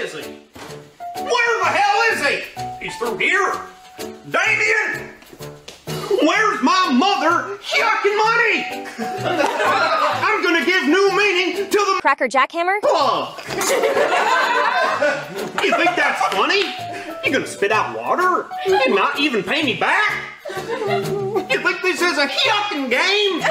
is he? Where the hell is he? He's through here. Damien! Where's my mother yucking money? I'm gonna give new meaning to the Cracker jackhammer? club. Oh. you think that's funny? You gonna spit out water and not even pay me back? You think this is a yucking game?